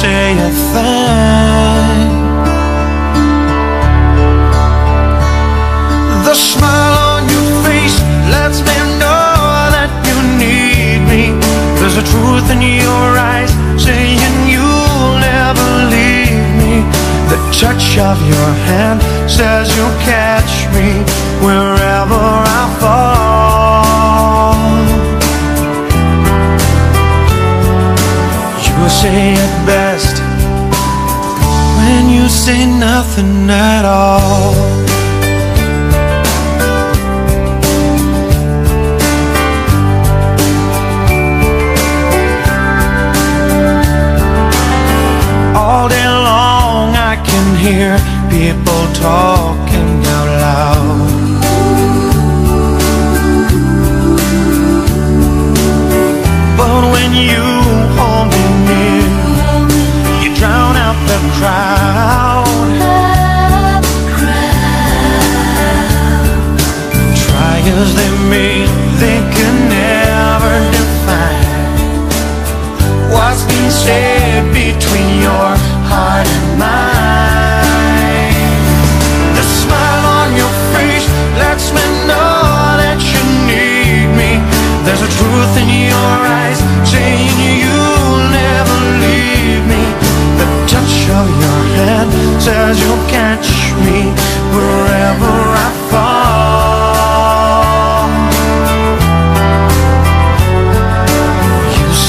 say a thing. The smile on your face lets me know that you need me. There's a truth in your eyes saying you'll never leave me. The touch of your hand says you'll catch me wherever I fall. You say it best when you say nothing at all. All day long I can hear people talking crowd. Try as they may, they can never define what's been said between your heart and mine. The smile on your face lets me know that you need me. There's a truth in your eyes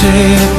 You